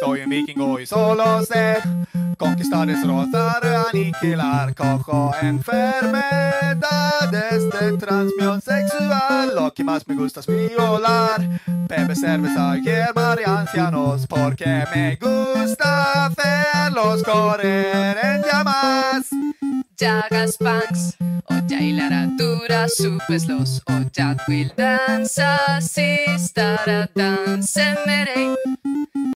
Soy un vikingo y solo sé conquistar, destrozar, aniquilar. Cojo enfermedades de transmisión sexual. Lo que más me gusta es violar. Bebe cerveza, hierba y ancianos. Porque me gusta verlos correr en llamas. Jagas punks o ja i l'aratura supeslos o ja will dansa sistara dansen med dig